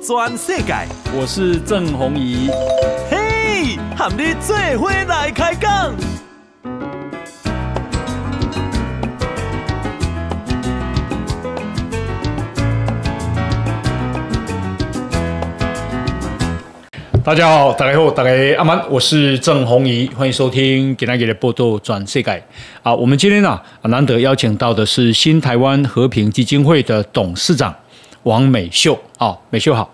转世界。我是郑宏仪。嘿，和你做伙来开讲。大家好，大家好，大家阿曼，我是郑宏仪，欢迎收听《给大家的报道转世界》啊。我们今天呢，难得邀请到的是新台湾和平基金会的董事长王美秀啊，美秀好。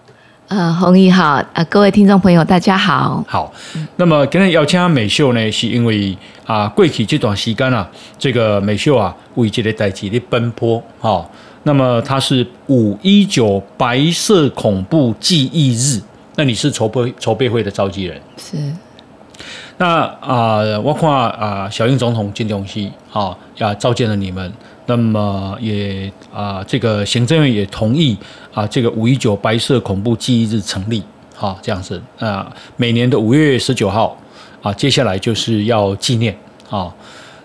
呃，红姨好，呃，各位听众朋友大家好。好，那么今天邀请美秀呢，是因为啊，过去这段时间啊，这个美秀啊，为这个代志的奔波哈。那么他是五一九白色恐怖记忆日。那你是筹备筹备会的召集人是，那啊，我看啊，小英总统金东西啊，呀召见了你们，那么也啊，这个行政院也同意啊，这个五一九白色恐怖记忆日成立，好这样子啊，每年的五月十九号啊，接下来就是要纪念啊。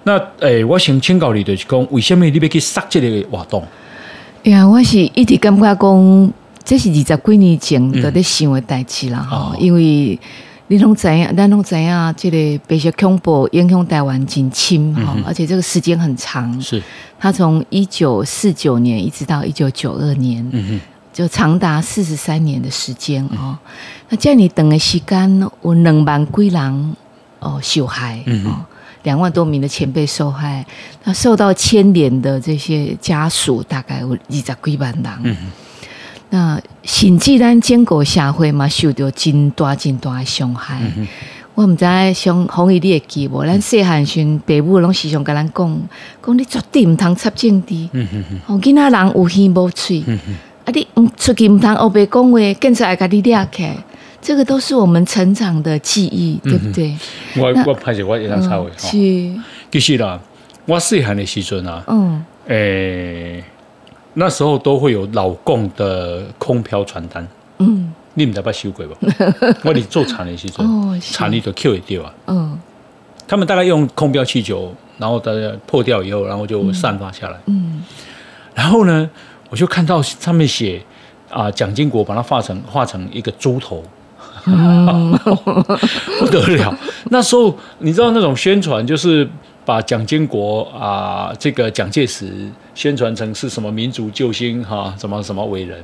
那诶，我想请教你的是讲，为什么你要去杀这个活动？呀，我是一直感觉讲。这是二十几年前在咧想的代志啦，吼，因为你拢知影，咱拢知影，这个白色恐怖影响台湾真深，哈，而且这个时间很长，是，他从一九四九年一直到一九九二年，嗯哼，就长达四十三年的时间哦。那这样你等的时间有两万几人哦受害，哦，两万多名的前辈受害，那受到牵连的这些家属大概有二十几万人，嗯那甚至咱整个社会嘛，受到真大真大的伤害。我毋知像红衣你会记无？咱细汉时爸母拢时常甲咱讲，讲你绝对毋通插政治。吼，囡仔人有耳无喙，啊，你毋出去毋通黑白讲话，更出来甲你掠起。这个都是我们成长的记忆，对不对？我我拍摄我一张插位。是，其实啦，我细汉的时阵啊，嗯，诶。那时候都会有老共的空飘传单，嗯，你们在把修鬼吧？我你做产的时候，产力都 Q 也掉啊，嗯，他们大概用空标气球，然后大家破掉以后，然后就散发下来，嗯，然后呢，我就看到上面写啊，蒋经国把它画成画成一个猪头，不得了。那时候你知道那种宣传就是。把蒋经国啊，这个蒋介石宣传成是什么民族救星哈，什么什么伟人，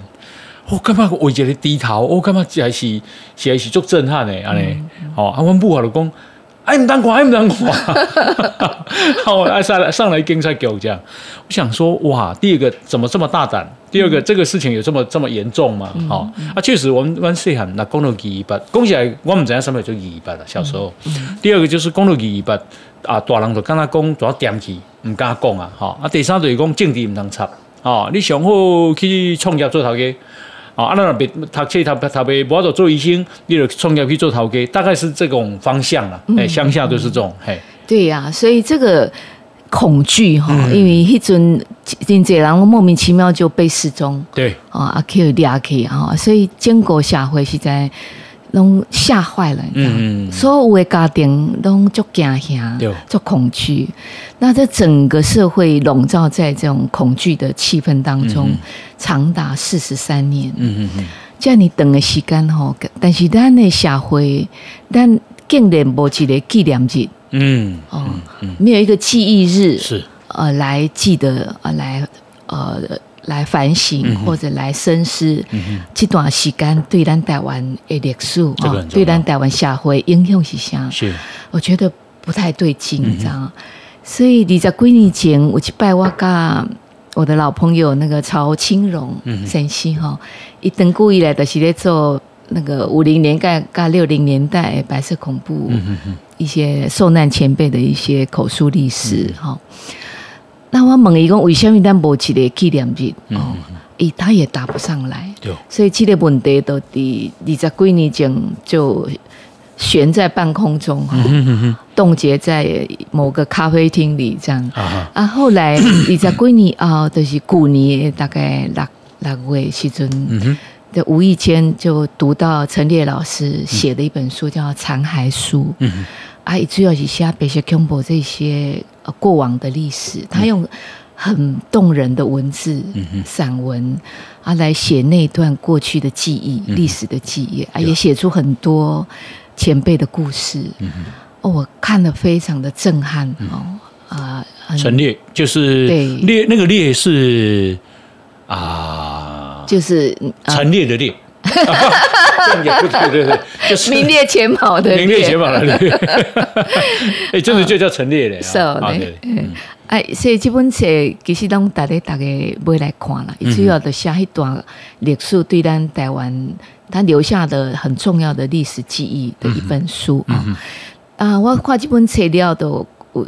我干嘛我觉得低头，我干嘛还是还是足震撼的安尼，哦，阿文不好的讲，哎唔当看，哎唔当看，好，哎上来上来跟才给我这样，我想说哇，第二个怎么这么大胆？第二个这个事情有这么这么严重吗？好，啊，确实我们湾细汉那公路记忆八，讲起来我们知影什么叫记忆八了，小时候。第二个就是公路记忆八。啊，大人就跟他讲，主要点起，唔敢讲啊，吼。啊，第三就是讲政治唔通插，哦，你上好去创业做头家，哦，啊，那别读册读读别，无法度做医生，你就创业去做头家，大概是这种方向啦。哎，乡下都是这种，嘿。对呀，所以这个恐惧哈，因为迄阵真济人莫名其妙就被失踪，对，啊，阿 Q 阿 K 哈，所以经过社会是在。拢吓坏了，嗯，所有的家庭拢足惊吓，足恐惧。那这整个社会笼罩在这种恐惧的气氛当中，长达四十三年。嗯嗯嗯，这样你等的时间吼，但是咱的社会，咱竟然无一个纪念日，嗯哦，没有一个记忆日是呃来记得呃来呃。来反省或者来深思，这段时间对咱台湾的历史啊，对咱台湾社会影响是啥？是，我觉得不太对劲，你知道？所以你在几年前，我去拜我家我的老朋友那个曹清荣先生哈，一登故意来的是在做那个五零年代、噶六零年代白色恐怖一些受难前辈的一些口述历史哈。那我问伊讲，为什么咱无一个纪念日？哦，伊他也答不上来。所以这个问题都伫二十几年前就悬在半空中，冻结在某个咖啡厅里这样。啊，后来二十几年啊，就是去年大概六六月时阵，就无意间就读到陈烈老师写的一本书，叫《残骸书》。啊，主要是写白色恐怖这些。呃，过往的历史，他用很动人的文字、散文啊，来写那段过去的记忆、历史的记忆啊，也写出很多前辈的故事。哦，我看了非常的震撼哦啊，很陈列就是对列那个列是啊，就是啊陈列的列，也不对，对对，就是名列前茅的名列前茅的。列，哎，真的就叫陈列嘞，是哦啊，对。对，嗯。哎，所以这本册其实拢大家大家买来看啦，嗯主要的写一段历史对咱台湾他留下的很重要的历史记忆的一本书啊。嗯啊，我看这本册了都我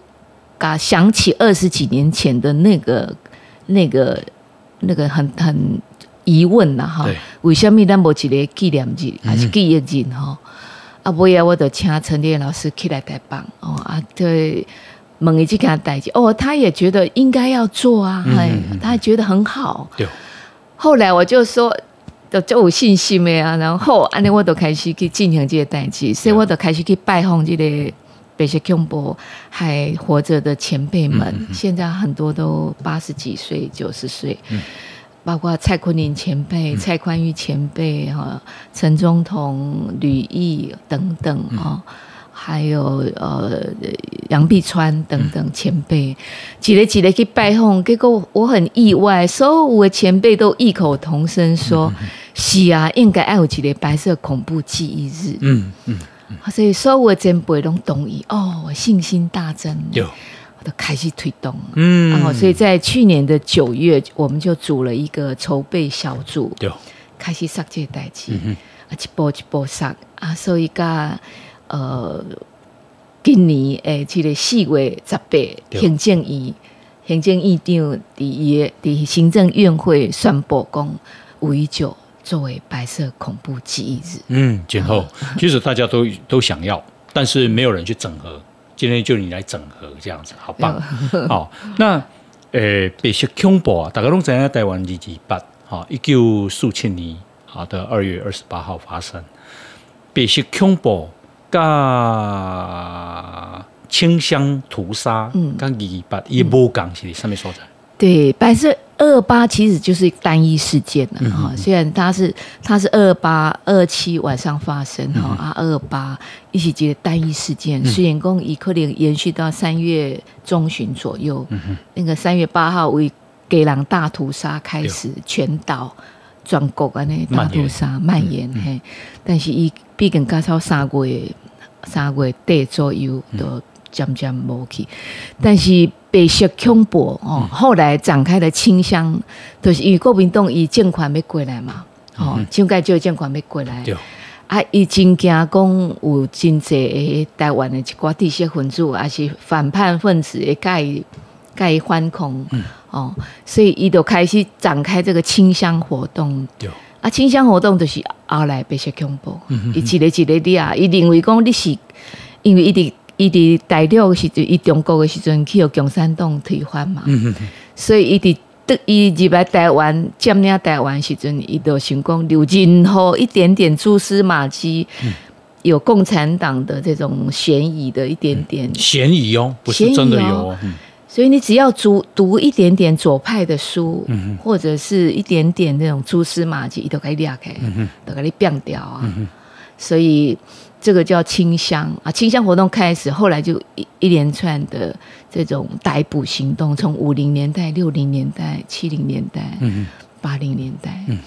噶想起二十几年前的那个那个那个很很疑问呐哈，为什么咱无一个纪念日还是纪念日哈？啊，尾啊，我就请陈烈老师起来台帮哦啊，对，问伊即件代志。哦，他也觉得应该要做啊，哎、他也觉得很好。对，后来我就说，就就有信心的啊，然后安尼我就开始去进行这个代志，所以我就开始去拜访这个北协恐怖还活着的前辈们，现在很多都八十几岁、九十岁。包括蔡坤林前辈、蔡宽裕前辈哈、陈中同、吕毅等等哦，还有呃杨碧川等等前辈，几个几个去拜访，结果我很意外，所有的前辈都异口同声说：“是啊，应该要有一个白色恐怖记忆日。嗯嗯，”所以所有的前辈都同意，哦，我信心大增，开始推动了。嗯然后，所以在去年的九月，我们就组了一个筹备小组，对，开始杀这个代志，啊，一波一波杀啊，所以甲呃，今年诶，这个四月十八，行政院行政院长伫伊的伫行政院会宣布讲，五一九作为白色恐怖记忆日。嗯，今后其实大家都都想要，但是没有人去整合。今天就你来整合，这样子，好棒。好，那呃，白色恐怖啊，大家都知影台湾二二八，哈，一九四七年好的二月二十八号发生。白色恐怖加清乡屠杀，嗯，跟二二八也无共是上面所在。对，白色二二八其实就是单一事件了哈、虽然它是它是二二八二七晚上发生哈、啊二二八一起接单一事件，虽然讲以可能延续到三月中旬左右，那个三月八号为给狼大屠杀开始，全岛全国安尼大屠杀蔓延。嘿，但是伊毕竟加超三月三月底左右都渐渐无去，但是白色恐怖哦，后来展开的倾向，就是因为国民党伊政权要过来嘛，哦，蒋介石政权要过来，对，啊，伊真惊讲有真济的台湾的一寡知识分子，还是反叛分子会甲伊甲伊反抗，哦，所以伊就开始展开这个清乡活动。啊，清乡活动就是后来白色恐怖，伊一个一个你啊，伊认为讲你是因为伊伫伊伫大陆的时阵，伊中国的时阵去互共产党推翻嘛，所以伊伫得伊入来台湾占领台湾的时阵，伊就想讲留任何一点点蛛丝马迹，有共产党的这种嫌疑的一点点。嫌疑哦，不是真的有哦。嗯。所以你只要读读一点点左派的书，或者是一点点那种蛛丝马迹，都可以裂开，都给你变掉啊。所以这个叫清乡啊，清乡活动开始，后来就一一连串的这种逮捕行动，从五零年代、六零年代、七零年代、八零年代。嗯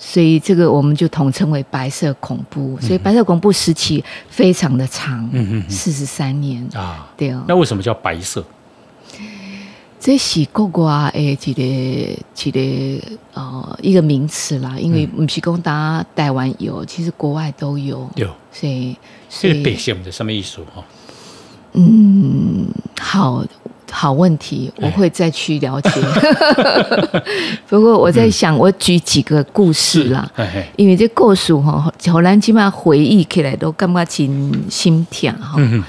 所以这个我们就统称为白色恐怖，所以白色恐怖时期非常的长，四十三年啊，对哦。那为什么叫白色？这是国外的一个一个呃一个名词啦，因为不是讲打台湾有，其实国外都有，有，所以所以的什么意思哈？嗯，好好问题，我会再去了解。不过我在想，我举几个故事啦，因为这故事哈，荷兰起码回忆起来都感觉真心痛哈。嗯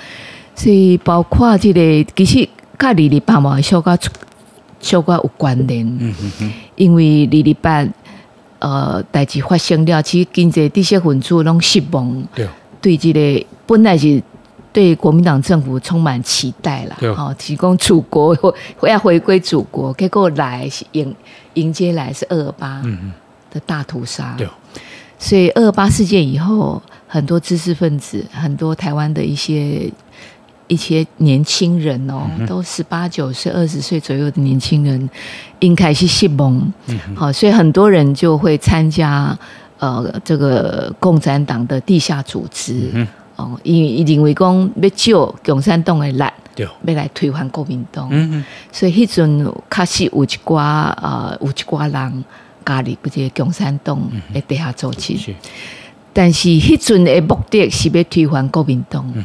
所以包括这个其实甲二二八嘛小可小可有关联，嗯哼哼，因为二二八呃代志发生了，其实经济这些分子拢失望，对，对这个本来是对国民党政府充满期待啦对，好、提供祖国会 要回归祖国，结果来是迎迎接来是二二八嗯的大屠杀，对，所以二二八事件以后，很多知识分子，很多台湾的一些一些年轻人哦，都十八九岁、二十岁左右的年轻人，应该是信蒙，好、所以很多人就会参加呃这个共产党的地下组织，哦，因为认为讲要救共产党的力，对，要来推翻国民党，嗯嗯，所以迄阵确实有一寡呃有一寡人加入不这个共产党的地下组织。是，但是迄阵的目的是要推翻国民党，嗯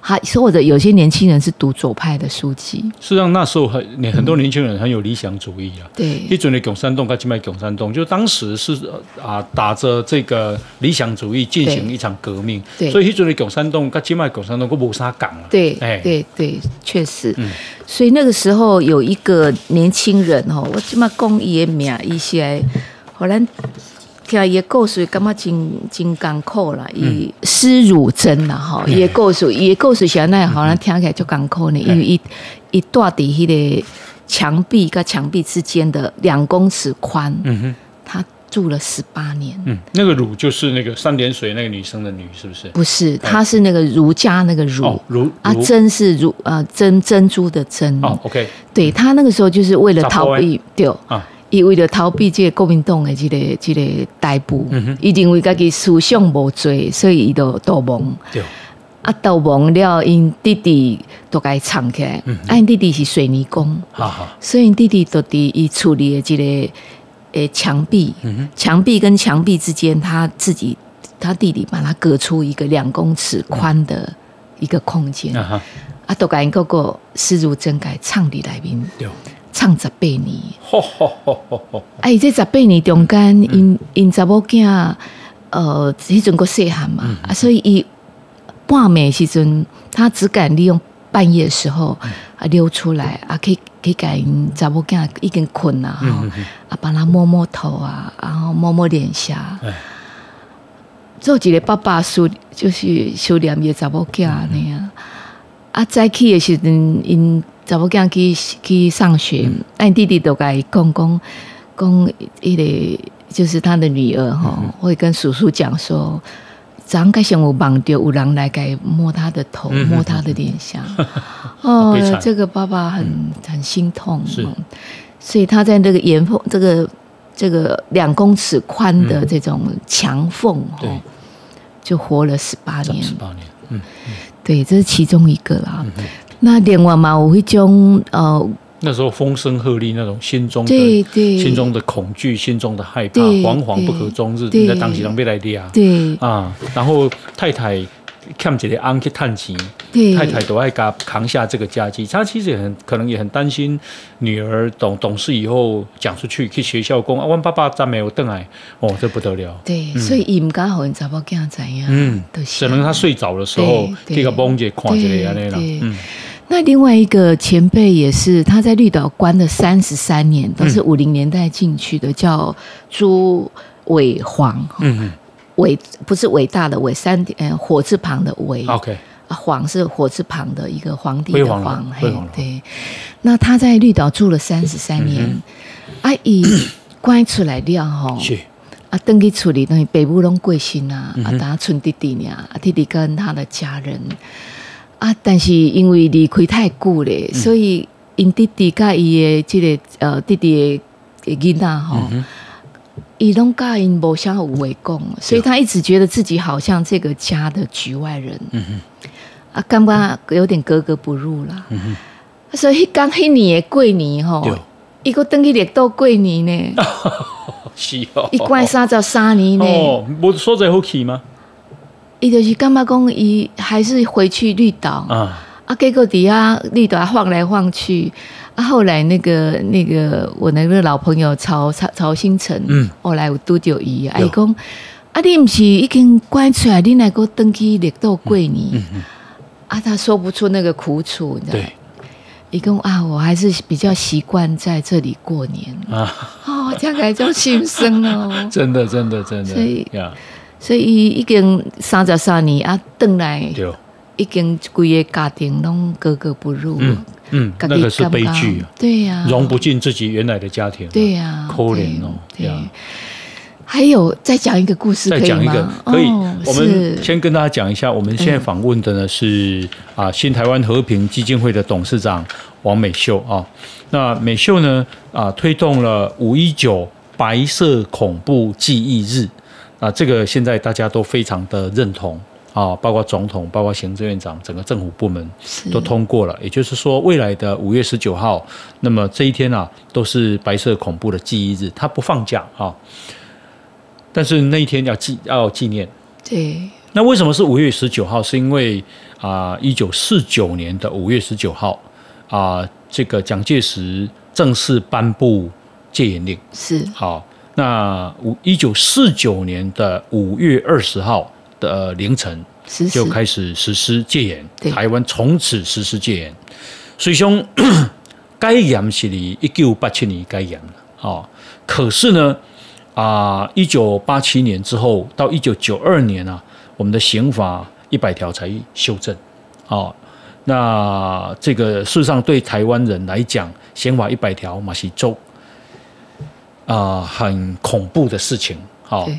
吼、还或者有些年轻人是读左派的书籍，事实上那时候很很多年轻人很有理想主义啊。一对准的共产党跟今麦拱山洞，就当时是呃啊打着这个理想主义进行一场革命，对。所以一准的共产党跟今麦拱山洞都无啥讲了。对哎。对对，确实。嗯。所以那个时候有一个年轻人哦，我起码讲伊的名，伊是来，互咱听伊的故事，感觉真真艰苦啦。嗯。伊施汝珍啦吼，伊的故事，伊的故事是安尼，好像听起来就艰苦呢，因为伊伊住伫迄个墙壁跟墙壁之间的两公尺宽，嗯哼，他住了十八年。嗯，那个乳就是那个三点水那个女生的女，是不是？不是，她是那个儒家那个儒、哦，汝啊，汝珍是儒呃珍珍珠的珍。哦，OK。对他那个时候就是为了逃避，掉，啊，伊为了逃避这个国民党的这个这个逮捕，嗯伊认为家己思想无罪，所以伊就逃亡。啊，逃亡了，因弟弟都给藏起来。嗯啊，因弟弟是水泥工，所以因弟弟都伫伊处理的这个诶墙壁，嗯墙壁跟墙壁之间，他自己他弟弟把它隔出一个两公尺宽的一个空间。啊哈，啊，都甲因嗰个施如真改唱伫内面。对，唱十八年。吼吼吼吼吼，啊，伊这十八年中间，因因查某囝，呃，迄阵个细汉嘛，啊，所以伊半暝的时阵，他只敢利用半夜的时候啊溜出来，啊，可以可以甲因查某囝已经困了吼，啊，帮他摸摸头啊，然后摸摸脸颊。哎，做一个爸爸修就是修炼伊的查某囝那样。啊，早起的时阵，因查某囝去去上学，啊，因弟弟都甲伊讲讲讲，伊个就是他的女儿吼，会跟叔叔讲说，早上开始有梦到有人来给摸他的头，嗯摸他的脸颊。哦这个爸爸很很心痛，是。哦所以他在那个岩缝，这个这个两公尺宽的这种墙缝对。哦，就活了十八年。十。八年，嗯，对，这是其中一个啦。那另外嘛，有一种呃，那时候风声鹤唳，那种心中的对对。心中的恐惧，心中的害怕，惶惶不可终日，对。在当时人被来抓。对。啊，然后太太欠一个翁去探钱，对。太太都爱给他扛下这个家计，他其实也很可能也很担心女儿懂懂事以后讲出去去学校讲啊，阮爸爸再没有邓来，哦，这不得了。对，所以伊唔敢互因查某囝知影，嗯。就是可能他睡着的时候，对这个蒙姐看起来安尼啦，嗯，那另外一个前辈也是，他在绿岛关了三十三年，都是五零年代进去的，叫朱伟煌。嗯伟不是伟大的伟，三点呃火字旁的伟。嗯，OK，啊，皇是火字旁的一个皇帝的皇，嘿对。那他在绿岛住了三十三年，啊，伊 关出来了吼，是，啊，登去处理东西，北部拢贵心啊，嗯啊，当村弟弟呢，啊，弟弟跟他的家人，啊，但是因为离开太久咧，嗯。所以因弟弟甲伊的这个呃弟弟的囡仔吼，嗯伊拢甲因无啥有话讲，所以他一直觉得自己好像这个家的局外人，嗯啊，感觉有点格格不入啦。所以刚迄年的过年吼对，伊个登去绿岛过年呢。是哦，伊关三十三年呢，哦，无所在好去吗？伊就是感觉讲伊还是回去绿岛。啊，啊，结果底下绿岛晃来晃去。啊，后来那个那个我那个老朋友曹曹曹新成，嗯。后来有拄着伊，啊，对伊讲啊，你毋是已经关出来，你来个登去绿岛过年，啊，他说不出那个苦楚，你知道嗯对。伊讲啊，我还是比较习惯在这里过年。啊，哦，这样感觉心酸哦。真的，真的，真的，所以呀，所以伊已经三十三年啊，转来对，已经规个家庭拢格格不入，嗯嗯，那个是悲剧啊，对呀、融不进自己原来的家庭啊，对呀、可怜哦，对呀。还有再讲一个故事，再讲一个可以，哦我们先跟大家讲一下，我们现在访问的呢是啊新台湾和平基金会的董事长王美秀啊。那美秀呢啊推动了五一九白色恐怖记忆日啊，这个现在大家都非常的认同啊，包括总统、包括行政院长、整个政府部门是都通过了。也就是说，未来的五月十九号，那么这一天啊都是白色恐怖的记忆日，他不放假啊。但是那一天要纪要纪念。对那为什么是五月十九号？是因为啊，一九四九年的五月十九号啊、这个蒋介石正式颁布戒严令。是好，那五一九四九年的五月二十号的凌晨就开始实施戒严，台湾从此实施戒严。所以兄，该严是你一九八七年该严了哦。可是呢，啊，一九八七年之后到一九九二年啊，我们的刑法一百条才修正，哦。那这个事实上对台湾人来讲，刑法一百条嘛是做啊、很恐怖的事情，好、对。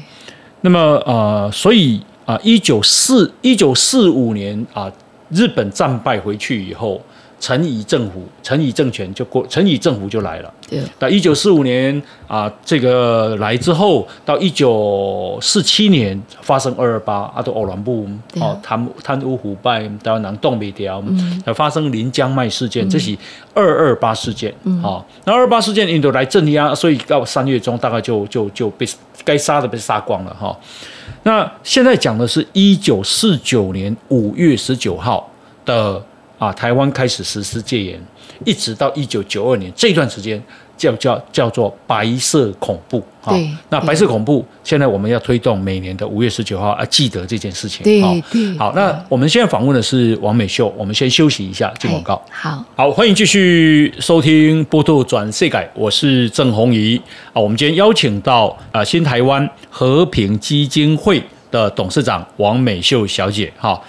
那么呃，所以啊，一九四一九四五年啊，日本战败回去以后，陈仪政府、陈仪政权就过，陈仪政府就来了。对。到一九四五年啊，这个来之后，到一九四七年发生二二八，啊，都偶然部哦，贪贪污腐败，台湾人冻未掉，还发生临江麦事件，这是二二八事件。哦，那二二八事件印度来镇压，所以到三月中大概就就就被该杀的被杀光了哈、那现在讲的是一九四九年五月十九号的啊，台湾开始实施戒严，一直到一九九二年这段时间叫叫叫做白色恐怖啊对。那白色恐怖现在我们要推动每年的五月十九号啊，记得这件事情。对好对好，那我们现在访问的是王美秀，我们先休息一下，进广告。哎好，好，欢迎继续收听《波度转世改》，我是郑红怡啊。我们今天邀请到啊新台湾和平基金会的董事长王美秀小姐哈。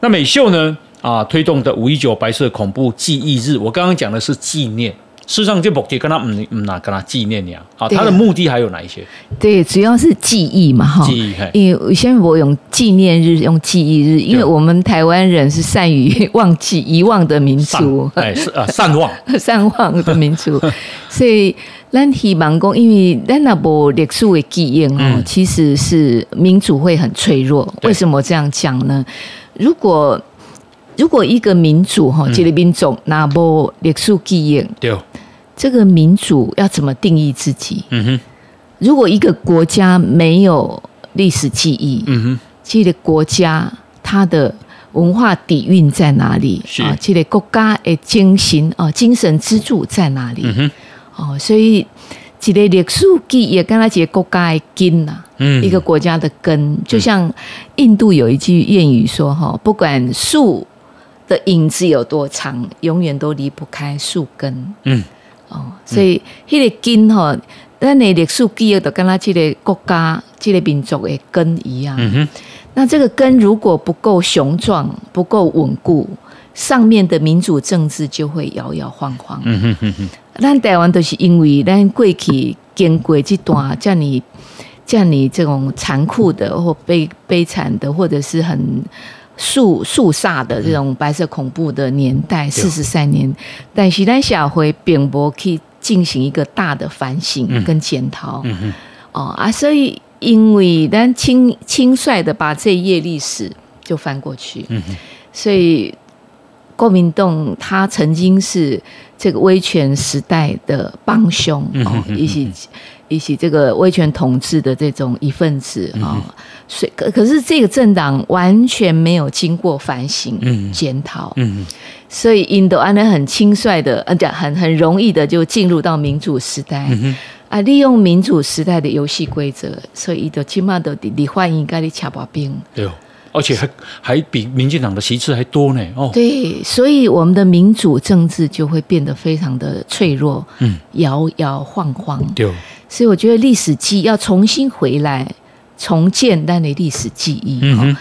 那美秀呢啊推动的五一九白色恐怖记忆日，我刚刚讲的是纪念，事实上这目的跟他嗯嗯哪跟他纪念呀。啊，对啊。它的目的还有哪一些？对，主要是记忆嘛，哈。记忆因为先我用纪念日，用记忆日，因为我们台湾人是善于忘记、遗忘的民族，哎是啊善忘，善忘的民族，所以咱希望讲，因为咱那部历史的记忆哦，嗯。其实是民主会很脆弱。对。为什么这样讲呢？如果如果一个民主哈，这个民众那部历史记忆，对，这个民主要怎么定义自己？嗯哼。如果一个国家没有历史记忆，嗯哼。这个国家它的文化底蕴在哪里？是。啊，这个国家的精神啊，精神支柱在哪里？嗯哼。哦，所以一个历史记忆跟它一个国家的根呐、嗯。一个国家的根，就像印度有一句谚语说：“哈，不管树的影子有多长，永远都离不开树根。”嗯哦，所以迄个根吼，咱的历史记忆就跟他这个国家、这个民族的根一样。嗯哼那这个根如果不够雄壮、不够稳固，上面的民主政治就会摇摇晃晃。嗯哼哼哼咱台湾都是因为咱过去经过这段这样这样这种残酷的或悲悲惨的，或者是很肃肃杀的这种白色恐怖的年代，四十三年，但是咱社会并无去进行一个大的反省跟检讨。哦啊，所以因为咱轻轻率的把这一页历史就翻过去，嗯所以郭明栋他曾经是这个威权时代的帮凶哦嗯哼，嗯以及这个威权统治的这种一份子啊、哦，所以可可是这个政党完全没有经过反省嗯。检讨，嗯。所以印度安呢很轻率的，呃，讲很很容易的就进入到民主时代。啊，利用民主时代的游戏规则，所以都起码都离欢迎该你掐把兵。对哦，而且还还比民进党的席次还多呢哦。对，所以我们的民主政治就会变得非常的脆弱，嗯，摇摇晃晃。对哦，所以我觉得历史记忆要重新回来，重建咱的历史记忆。哦嗯哼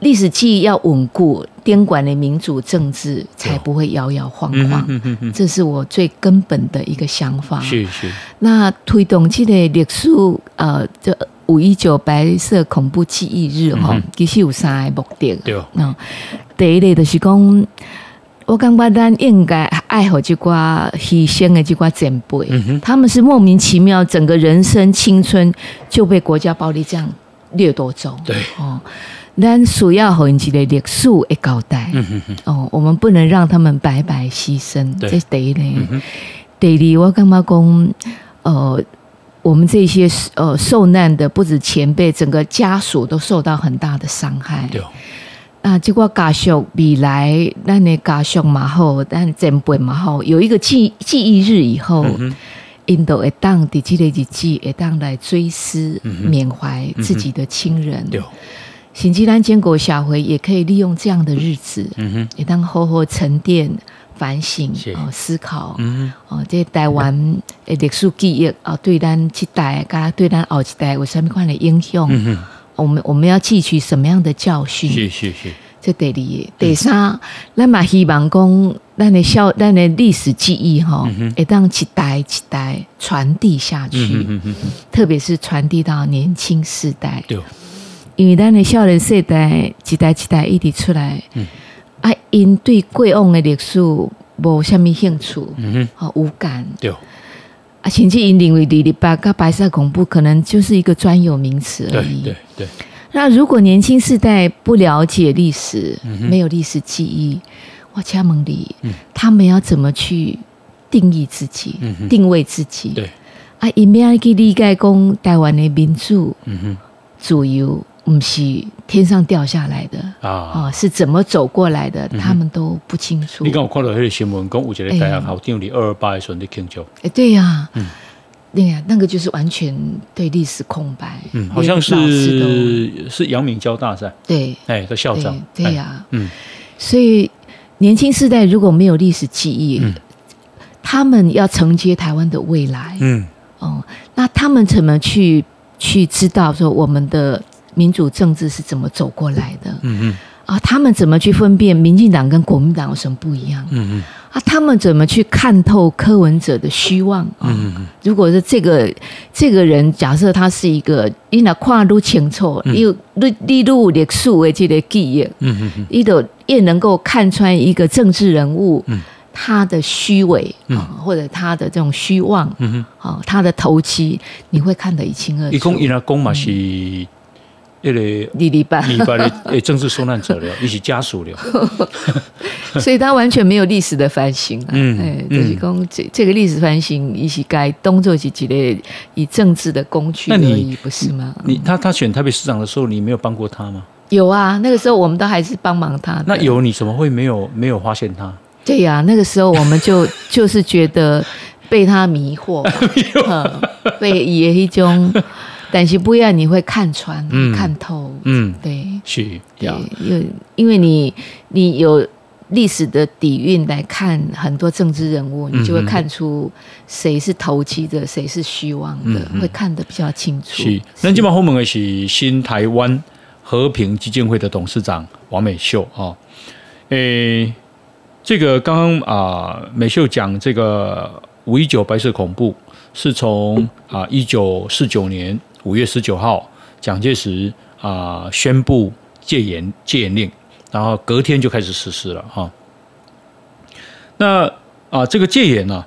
历史记忆要稳固，滇管的民主政治才不会摇摇晃晃。嗯嗯嗯，这是我最根本的一个想法。是是，那推动这个历史，呃，这五一九白色恐怖记忆日哈，嗯其实有三个目的。对那第一类就是讲，我感觉咱应该爱好这寡牺牲的这寡前辈，嗯他们是莫名其妙，整个人生青春就被国家暴力这样掠夺走。对哦，咱需要和一个历史的交代。嗯哼哼，哦，我们不能让他们白白牺牲，对这是第一类。嗯第二，我感觉讲？呃，我们这些呃受难的不止前辈，整个家属都受到很大的伤害。对，啊，结果家属未来，咱的家属嘛好，咱前辈嘛好，有一个记记忆日以后，印度会当伫这个日子会当来追思、嗯缅怀自己的亲人。对，新西兰坚果小回也可以利用这样的日子，嗯哼，也当好好沉淀、反省哦，思考。嗯。哦，这台湾的历史记忆啊，对咱这代，甲对咱后一代有什么款的影响？嗯我们我们要汲取什么样的教，训？是是是，这第二，第三，咱嘛希望讲，咱的小，咱的历史记忆哈，会当一代一代传递下去，嗯嗯，特别是传递到年轻世代，对，因为咱的少年世代一代一代一直出来，嗯啊，因对过往的历史无什么兴趣，嗯哼，哦，无感。对，啊，甚至因认为李李八跟白色恐怖可能就是一个专有名词而已。对对，那如果年轻世代不了解历史，嗯没有历史记忆，我请问你，嗯他们要怎么去定义自己、嗯定位自己？对，啊，因要去理解讲台湾的民主、嗯哼，自由，不是天上掉下来的。啊。哦，是怎么走过来的？他们都不清楚。你刚我看到那个新闻，讲有一个大学校长伫二二八的时候在庆祝，哎，对呀、嗯对呀、那个就是完全对历史空白。嗯，好像是是阳明交大赛，对哎的校长，对呀、嗯所以年轻世代如果没有历史记忆，嗯他们要承接台湾的未来，嗯哦，那他们怎么去去知道说我们的民主政治是怎么走过来的？嗯嗯啊，他们怎么去分辨民进党跟国民党有什么不一样？嗯嗯啊，他们怎么去看透柯文哲的虚妄？啊、嗯嗯如果是这个这个人，假设他是一个，你若跨入清楚，你有你你入历史的这个记忆，嗯嗯嗯你都也能够看穿一个政治人物，嗯他的虚伪啊、或者他的这种虚妄，嗯哼，啊、他的投机，你会看得一清二楚伊讲。伊阿公嘛是迄个李李班，礼拜的诶政治受难者了，伊是家属了，所以他完全没有历史的反省啊。嗯哎，嗯就是讲这这个历史反省，一起该当做是一个以政治的工具而已，不是吗？你他他选台北市长的时候，你没有帮过他吗？有啊，那个时候我们都还是帮忙他。那有你怎么会没有没有发现他？对呀、那个时候我们就 就是觉得被他迷惑，嗯被也一种，但是不一样你会看穿、嗯。看透，嗯，对。是对呀，，因为因为你你有历史的底蕴来看很多政治人物，你就会嗯看出谁是投机的，谁是虚妄的，会看得比较清楚。是。那今晚后门的是新台湾和平基金会的董事长王美秀啊，诶、这个刚刚啊、美秀讲这个五一九白色恐怖是从啊一九四九年五月十九号蒋介石啊、宣布戒严戒严令，然后隔天就开始实施了哈、那啊、这个戒严呢、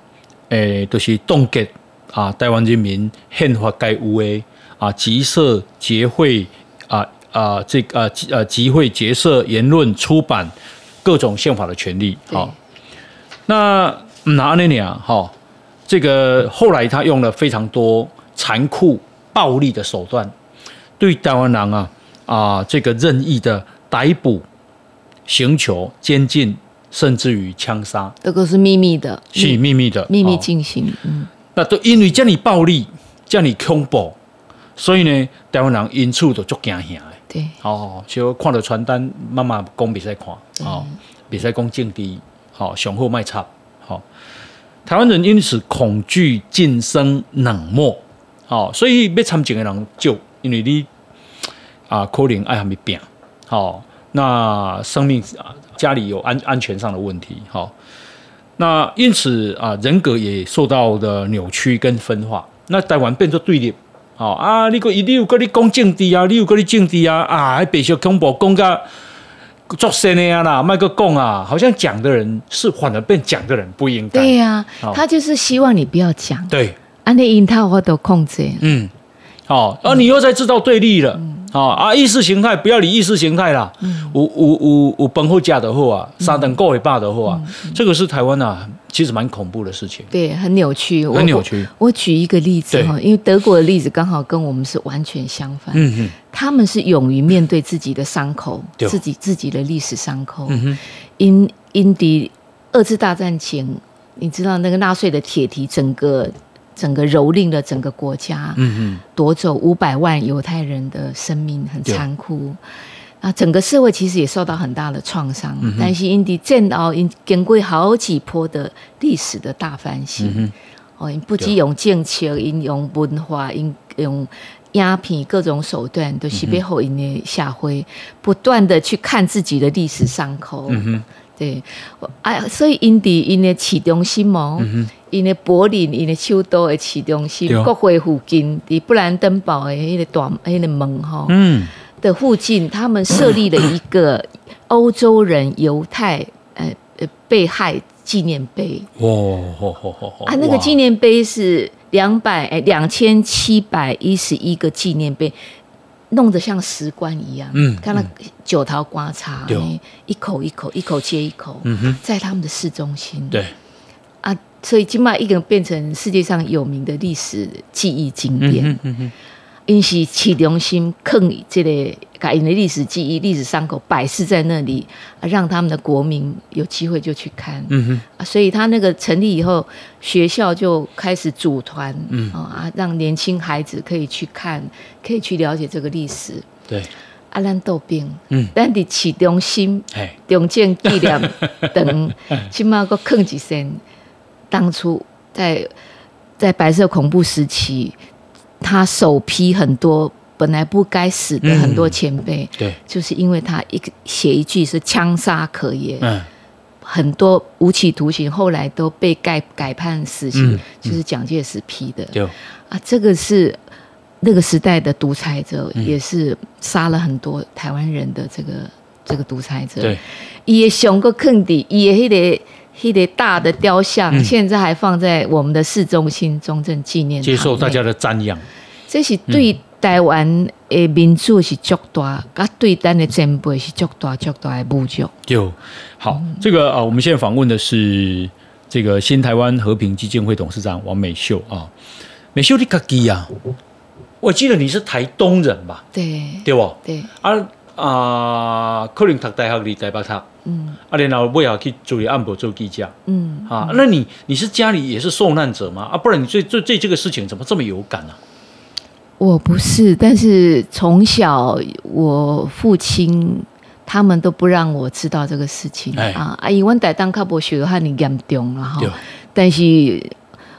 诶、就是冻结啊台湾人民宪法该有的啊集社结会啊啊这个啊集啊集会结社言论出版各种宪法的权利。对好、那拿那年哈，这个后来他用了非常多残酷暴力的手段，对台湾人啊啊这个任意的逮捕、刑求、监禁，甚至于枪杀，这个是秘密的，是秘密的，秘密哦进行，嗯，那都因为这样暴力、这样恐怖，所以呢，台湾人因此就足惊吓的。对，哦，就看到传单，妈妈讲别使看，哦，别使讲政治，好、上好卖插，好、台湾人因此恐惧晋升冷漠，好、所以要参政的人少，因为你啊可能爱和你拼，哦、那生命啊，家里有安安全上的问题，哈。那因此啊，人格也受到的扭曲跟分化。那台湾变作对立，哦啊，你个你有个你讲政治啊，你有个你政治啊，啊，还白色恐怖讲个作声的呀啦，卖个供啊，好像讲的人是反而变讲的人不应该。对呀、好他就是希望你不要讲，对，啊，那因他我都控制。嗯，好、而你又在制造对立了，好、啊，意识形态不要理意识形态啦，有有有有崩后架的货啊，三等够尾巴的货啊，这个是台湾啊，其实蛮恐怖的事情，对，很扭曲，我很扭曲。我我举一个例子哈，因为德国的例子刚好跟我们是完全相反。嗯哼，他们是勇于面对自己的伤口，自己自己的历史伤口。嗯哼，因因敌二次大战前，你知道那个纳粹的铁蹄整个整个蹂躏了整个国家，嗯嗯。夺走五百万犹太人的生命，很对残酷。啊，整个社会其实也受到很大的创伤，嗯但是因敌战后，因经过好几波的历史的大反省，嗯哦，因不仅用政策，因用文化，因用鸦片各种手段，都是背后因的下回不断的去看自己的历史伤口。嗯哼，对，哎啊，所以因伫因的市中心哦，因的柏林、因的首都的市中心国会附近，伫布兰登堡的迄个大迄个门吼嗯，的附近，他们设立了一个 欧洲人犹太呃呃被害纪念碑。哇，吼吼吼吼啊，那个纪念碑是两百哎两千七百一十一个纪念碑。弄得像石棺一样，嗯看那九桃瓜茶，一口一口，一口接一口，嗯哼，在他们的市中心。对，啊，所以金马一个变成世界上有名的历史记忆景嗯点。哼嗯哼，因是市中心坑这个把因的历史记忆、历史伤口摆设在那里，啊，让他们的国民有机会就去看。嗯哼，啊，所以他那个成立以后，学校就开始组团，嗯啊，让年轻孩子可以去看，可以去了解这个历史。对，啊，咱豆兵，嗯咱伫市中心哎，中正纪念 堂，起码个坑几声。当初在在白色恐怖时期，他首批很多本来不该死的嗯很多前辈，对，就是因为他一个写一句是枪杀可也，嗯，很多无期徒刑后来都被改改判死刑，嗯就是蒋介石批的。对，啊。这个是那个时代的独裁者，嗯。也是杀了很多台湾人的这个这个独裁者。对，伊的上个坑底，伊的迄个迄个大的雕像，嗯。现在还放在我们的市中心中正纪念堂。内接受大家的赞扬，这是对台湾的民主是足大，啊对咱的前辈是足大足大的侮辱。就好，这个啊，我们现在访问的是这个新台湾和平基金会董事长王美秀啊，美秀你自己啊，我记得你是台东人吧，对。对不？对，啊啊，可能读大学离台北读，嗯。啊，然后尾后去注意安博做记者。嗯，啊，那你你是家里也是受难者吗？啊，不然你对对对这个事情怎么这么有感呢、我不是，但是从小我父亲他们都不让我知道这个事情、哎。啊。啊，因为阮台东较无受汉尼严重了哈，但是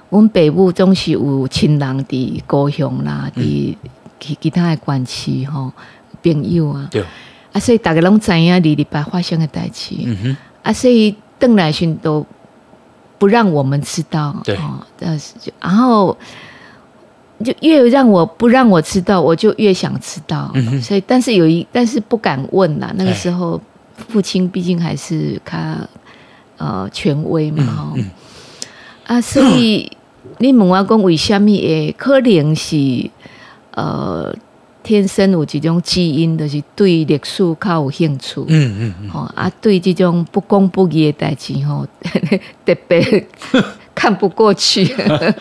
阮北部总是有亲人伫高雄啦，嗯。伫其其他的关系吼，朋友啊，对，啊，所以大家拢知影二礼拜发生的代志。嗯哼，啊，所以邓来勋都不让我们知道，对。哦，但是就然后就越让我不让我知道，我就越想知道，嗯哼。所以但是有一但是不敢问啦，那个哎时候父亲毕竟还是他呃权威嘛，哈、嗯。啊，所以你问我讲为什么诶可能是呃天生有这种基因，就是对历史较有兴趣。嗯嗯嗯，吼啊，对这种不公不义的代志吼，特别看不过去，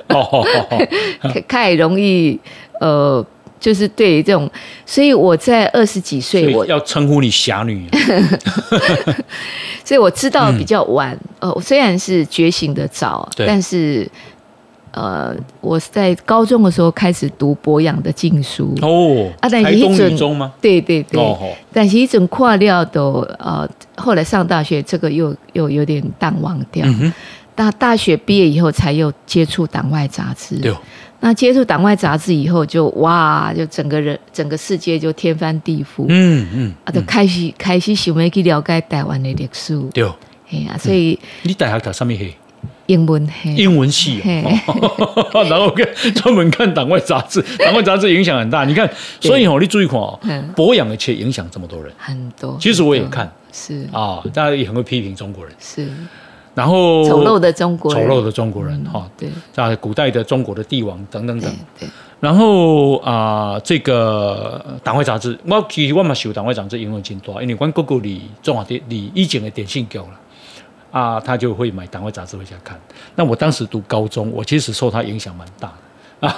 哦哦哦哦，太容易呃，就是对这种，所以我在二十几所岁，我要称呼你侠女，所以我知道比较晚，呃，我虽然是觉醒的早，但是呃，我在高中的时候开始读博洋的禁书，哦，啊但是台东那阵女中吗？对对对，哦，但是一种跨料都呃，后来上大学这个又又有点淡忘掉。大大学毕业以后才又接触党外杂志。对，那接触党外杂志以后就，哇，就整个人整个世界就天翻地覆。嗯嗯，啊，就开始开始想要去了解台湾的历史。对，哎呀，所以你大学读什么系？英文系。英文系哦，然后看专门看党外杂志，党外杂志影响很大。你看，所以哦，你注意看哦，博洋的切影响这么多人，很多。其实我也看，是啊，大家也很会批评中国人，是。然后丑陋的中国人，丑陋的中国人哈，对，在古代的中国的帝王等等等，对。然后啊，这个党外杂志，我其实我嘛受党外杂志影响真多，因为关哥哥离中华电离以前的电信局了。啊，他就会买党外杂志回家看。那我当时读高中，我其实受他影响蛮大的 啊，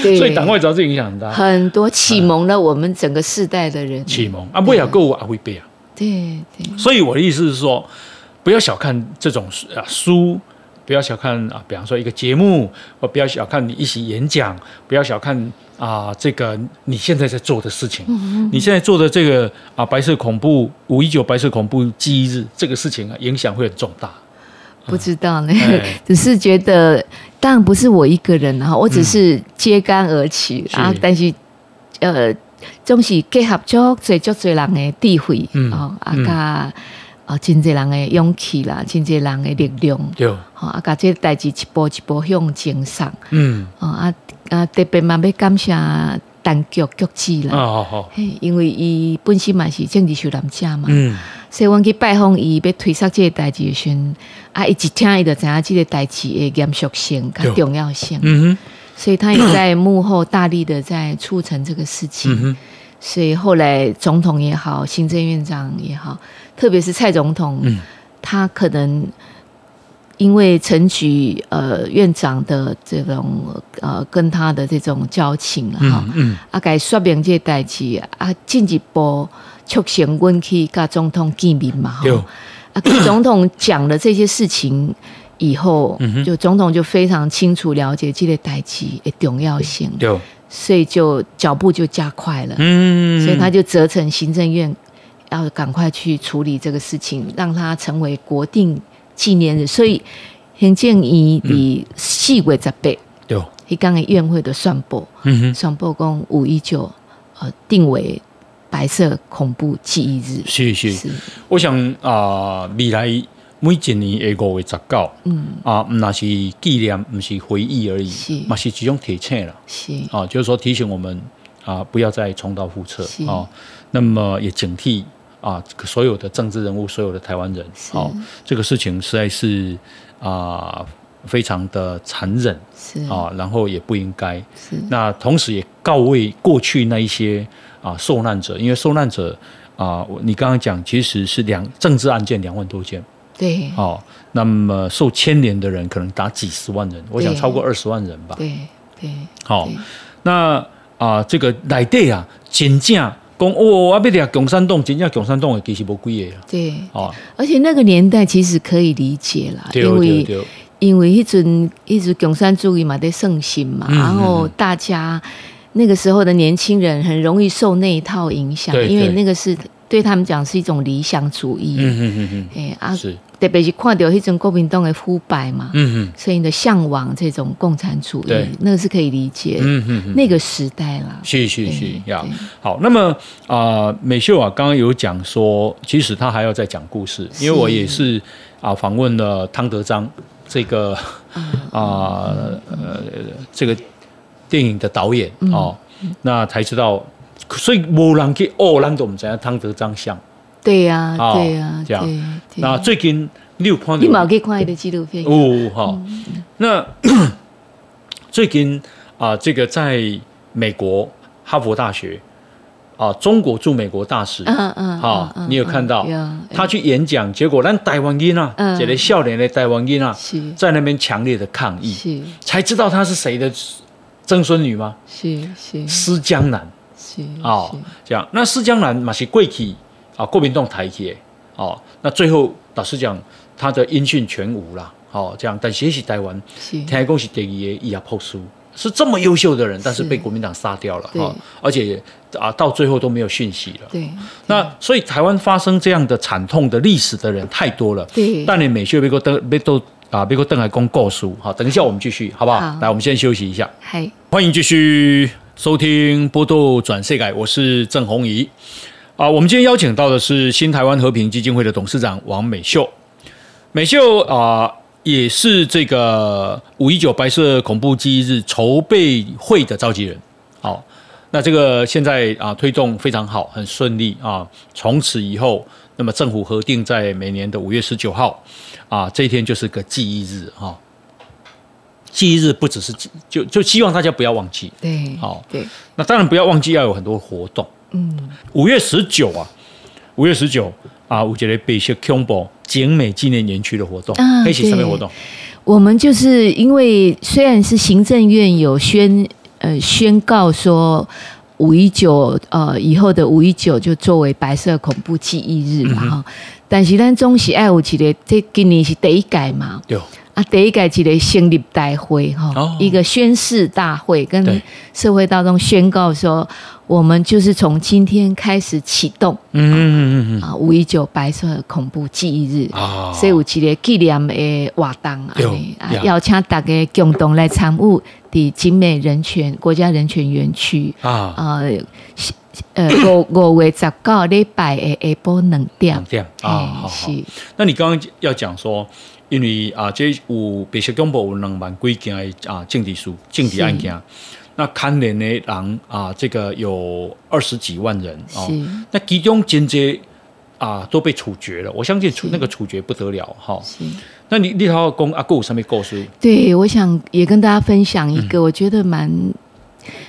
所以党外杂志影响很大，很多启蒙了我们整个世代的人。启蒙啊，不要够我会背啊。对对。所以我的意思是说，不要小看这种啊书。不要小看啊，比方说一个节目，或不要小看你一席演讲，不要小看啊，这个你现在在做的事情，你现在做的这个啊，白色恐怖五一九白色恐怖记忆日这个事情啊，影响会很重大。不知道呢，只是觉得当然不是我一个人啊，我只是揭竿而起啊，但是呃，总是结合足最足最人的智慧哦，啊加。啊，真济人的勇气啦，真济人的力量，对，啊啊，把这代志一步一步向前上，嗯，啊啊，特别嘛要感谢单局局长啦，哦好，哦，因为伊本身嘛是政治受难者嘛，嗯，所以阮去拜访伊要推出这个代志时，啊，伊一听伊就知影这个代志的严肃性、跟重要性，嗯哼，所以他也在幕后大力的在促成这个事情，嗯哼，所以后来总统也好，行政院长也好。特别是蔡总统，他可能因为陈菊呃院长的这种呃跟他的这种交情了哈，啊，该说明这代志啊，进一步促成阮去跟总统见面嘛哈，啊，跟总统讲了这些事情以后，就总统就非常清楚了解这个代志的重要性，所以就脚步就加快了，嗯，所以他就责成行政院。要赶快去处理这个事情，让它成为国定纪念日。所以很建议你四月十八，对，一刚的院会的宣布，嗯哼，宣布公五一九，呃，定为白色恐怖记忆日。是是，我想啊，未来每一年的五月十九，嗯。啊，那是纪念，不是回忆而已，是，嘛是一种提醒了，是。啊，就是说提醒我们啊，不要再重蹈覆辙啊，那么也警惕。啊，所有的政治人物，所有的台湾人，哦，这个事情实在是啊，非常的残忍，是啊，然后也不应该。是那同时也告慰过去那一些啊受难者，因为受难者啊，你刚刚讲其实是两政治案件两万多件，对，哦，那么受牵连的人可能达几十万人，我想超过二十万人吧。对对，好，那啊，这个来对啊，真正。讲哦，啊，别听共产党，真正共产党的其实无几个啦。对，哦，而且那个年代其实可以理解啦，因为因为一阵一直共产主义嘛在盛行嘛，然后大家那个时候的年轻人很容易受那一套影响，因为那个是对他们讲是一种理想主义。嗯嗯嗯嗯，哎啊是。特别是看到迄种国民党的腐败嘛，嗯嗯，所以的向往这种共产主义，那个是可以理解，嗯嗯，那个时代啦，是是是，要好。那么啊，美秀啊，刚刚有讲说，其实他还要再讲故事，因为我也是啊，访问了汤德章这个啊。呃这个电影的导演哦，那才知道，所以无人去哦，人都唔知影汤德章像。对呀，对呀，这样。那最近你有看到？你冇去看伊的纪录片？哦，好。那 最近啊，这个在美国哈佛大学啊，中国驻美国大使，嗯嗯，好，你有看到？他去演讲，结果让台湾人啊，这个笑脸的台湾人啊，在那边强烈的抗议，是才知道他是谁的曾孙女吗？是是，施江南，是哦，这样。那施江南嘛是贵体。啊，国民党抬起，哦，那最后老实讲，他的音讯全无了，哦，这样。但学习台湾，台公是第一个伊亚破书，是这么优秀的人，但是被国民党杀掉了，哈，而且啊，到最后都没有讯息了。对，那所以台湾发生这样的惨痛的历史的人太多了。对，但你美秀被都被都啊，别个邓海公告诉好，等一下我们继续好不好？好来，我们先休息一下。嗨，欢迎继续收听《波豆转世改》，我是郑红怡啊。我们今天邀请到的是新台湾和平基金会的董事长王美秀。美秀啊，也是这个五一九白色恐怖记忆日筹备会的召集人。好，那这个现在啊推动非常好，很顺利啊。从此以后，那么政府核定在每年的五月十九号啊，这一天就是个记忆日哈、记忆日不只是记就就希望大家不要忘记。对，好对，那当然不要忘记要有很多活动。嗯，五月十九啊，五月十九啊，我觉得北些恐怖景美纪念园区的活动，啊一起什么活动？我们就是因为虽然是行政院有宣呃宣告说五一九呃以后的五一九就作为白色恐怖记忆日嘛哈、但是咱总是爱有一个，这今年是第一届嘛，对，啊，第一届一个成立大会哈，哦。一个宣誓大会，跟社会大众宣告说，我们就是从今天开始启动嗯嗯嗯啊五一九白色恐怖记忆日。嗯啊，所以有一个纪念的活动啊对，邀请大家共同来参与伫景美人权国家人权园区，啊，呃，呃 五五月十九礼拜的下晡两点。两，点啊，好好。是。那你刚刚要讲说，因为啊，这有白色恐怖有两万几件的啊政治书、政治案件，那看连的人啊，这个有二十几万人哦。那其中间接啊都被处决了，我相信处那个处决不得了哈。是。那你你好讲阿有什么故事？对，我想也跟大家分享一个，我觉得蛮。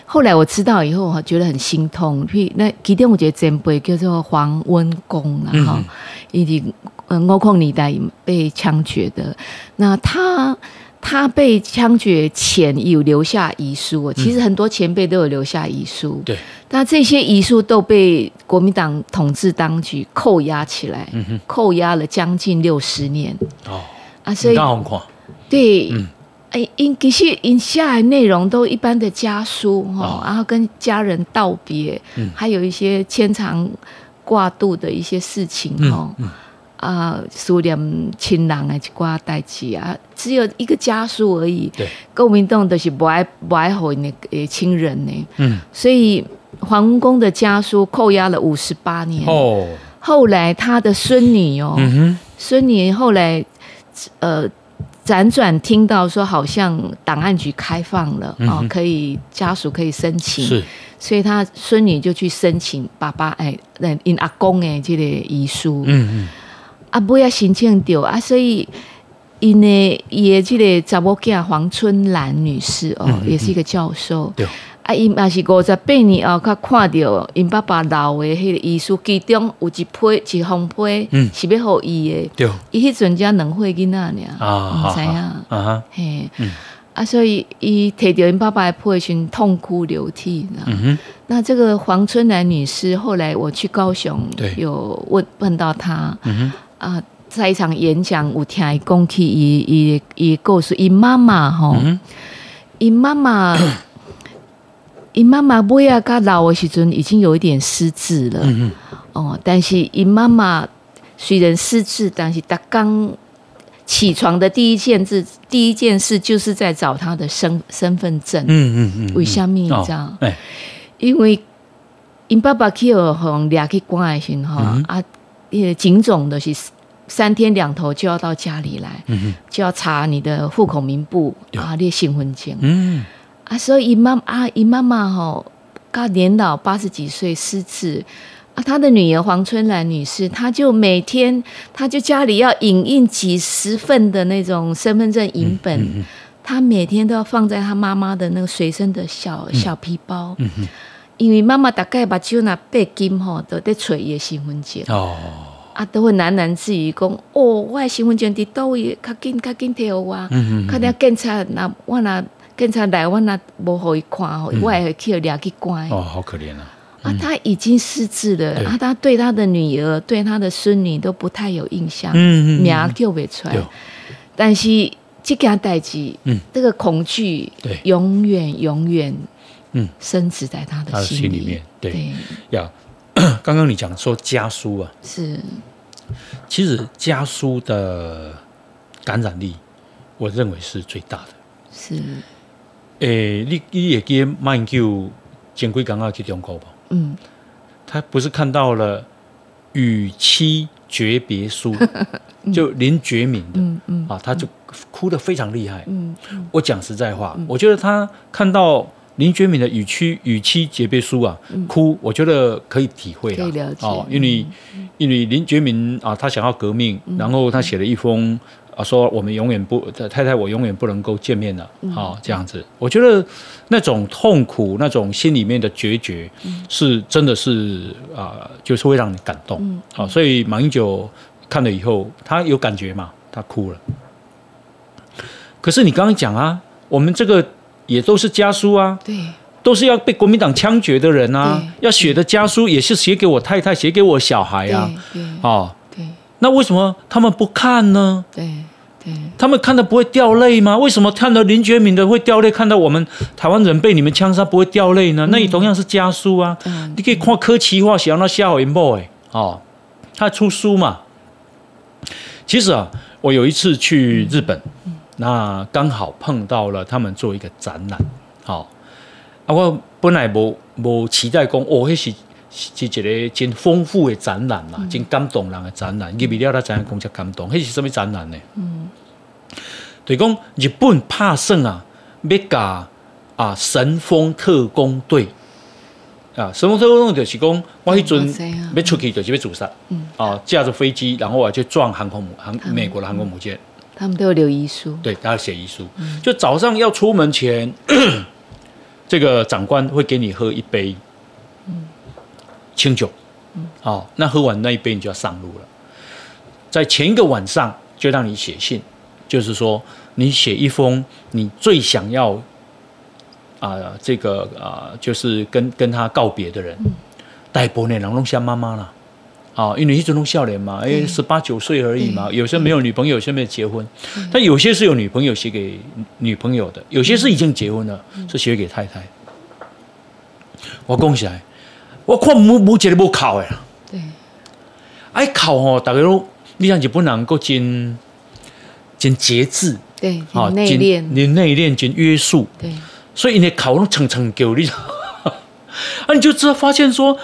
后来我知道以后，我觉得很心痛。譬如那其中有一个前辈叫做黄温公啊，哈、以及呃欧控年代被枪决的。那他他被枪决前有留下遗书哦，其实很多前辈都有留下遗书。对，那这些遗书都被国民党统治当局扣押起来，扣押了将近六十年哦，啊，所以对，嗯。哎，因其实因下来内容都一般的家书哈、哦然后跟家人道别，嗯。还有一些牵肠挂肚的一些事情嗯哈、啊，思念亲人的一挂代志啊，只有一个家书而已。对，国民党都是不爱不爱回那个亲人呢，嗯，所以黄文公的家书扣押了五十八年。哦，后来他的孙女哦，嗯，孙女后来呃辗转听到说，好像档案局开放了、哦，可以家属可以申请，嗯是，所以他孙女就去申请爸爸哎，那因阿公的这个遗书，嗯嗯，啊，不要申请着啊，所以。因的伊的即个查某囝黄春兰女士哦，也是一个教授。对，啊，伊嘛是五十八年后，较看到因爸爸留的迄个遗书，其中有一批一封批，嗯。是要互伊的。对，伊迄阵才两岁囡仔尔，啊，毋知影，啊哈，嘿。嗯，啊，所以伊摕着因爸爸的批的时痛哭流涕。嗯哼，那这个黄春兰女士，后来我去高雄对，有问问到她，嗯哼，啊，在一场演讲有听伊讲起伊伊伊故事，伊妈妈吼，嗯伊妈妈。伊妈妈尾啊，甲老的时阵已经有一点失智了。嗯哦，但是伊妈妈虽然失智，但是她刚起床的第一件事，第一件事就是在找她的身身份证。嗯嗯嗯，为什么你哦知道？哎，因为因爸爸去互互掠去关的时候，嗯啊，那个警总的是三天两头就要到家里来，嗯哼，就要查你的户口名簿啊，列新婚证。嗯，啊，所以伊妈啊，伊妈妈吼，她年老八十几岁失智。啊，她的女儿黄春兰女士，她就每天，她就家里要影印几十份的那种身份证影本，嗯她每天都要放在她妈妈的那个随身的小小皮包，嗯哼，因为妈妈大概目睭若白金吼，都在找伊的身份证，哦，啊，都会喃喃自语讲，哦，我的身份证伫倒位，较紧较紧摕互我。嗯嗯看了警察，那我那警察来，我那无互伊看吼，我也会去掠去关。哦，好可怜啊，啊，他已经失智了，啊，他对他的女儿、对他的孙女都不太有印象，嗯嗯名叫不出来。但是这件代志，嗯。这个恐惧对。永远永远嗯深植在他他的的心心里面对。对，呀，刚刚你讲说家书啊，是，其实家书的感染力我认为是最大的。是，诶，你你也记得马英九前几刚刚去中国吧？嗯，他不是看到了与妻诀别书，就林觉民的，嗯嗯。啊，他就哭得非常厉害。嗯我讲实在话，我觉得他看到林觉民的与妻与妻诀别书啊，哭，我觉得可以体会了解哦，因为因为林觉民啊，他想要革命，然后他写了一封。啊，说我们永远不，太太，我永远不能够见面了，好、这样子。我觉得那种痛苦，那种心里面的决绝，是真的是啊、就是会让你感动。好、所以马英九看了以后，他有感觉嘛，他哭了。可是你刚刚讲啊，我们这个也都是家书啊，对，都是要被国民党枪决的人啊，要写的家书也是写给我太太，写给我小孩啊，哦，对那为什么他们不看呢？对对，他们看的不会掉泪吗？为什么看到林觉民的会掉泪？看到我们台湾人被你们枪杀不会掉泪呢？那也同样是家书啊，嗯你可以看柯奇化写那夏伟波哎哦，他出书嘛。其实啊，我有一次去日本，那刚好碰到了他们做一个展览，好、啊，我本来无无期待讲哦，迄是是一个真丰富的展览啦，真感动人的展览。入去了，才知影讲遮感动，迄是什么展览呢？嗯，就是讲日本拍算啊，要甲啊神风特工队啊，神风特工队就是讲，我迄阵要出去就是要自杀，嗯，啊，驾着飞机，然后我去撞航空母航美国的航空母舰。他们都有留遗书，对，他要写遗书。就早上要出门前，这个长官会给你喝一杯清酒，哦，那喝完那一杯你就要上路了。在前一个晚上就让你写信，就是说你写一封你最想要啊、这个啊、就是跟跟他告别的人，大部分人拢像妈妈啦。啊，因为一直拢笑脸嘛，哎，对十八九岁而已嘛，有些没有女朋友，有些没有结婚，但有些是有女朋友写给女朋友的，有些是已经结婚了，是写给太太。我讲起来，我看冇冇一个冇考的啦，对。爱考吼，大家都你想日本人够真真节制，对，啊，很内敛，你内敛真约束，对。所以你考拢层层给你，啊，你就知道发现说，